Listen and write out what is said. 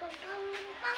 bum, bum, bum.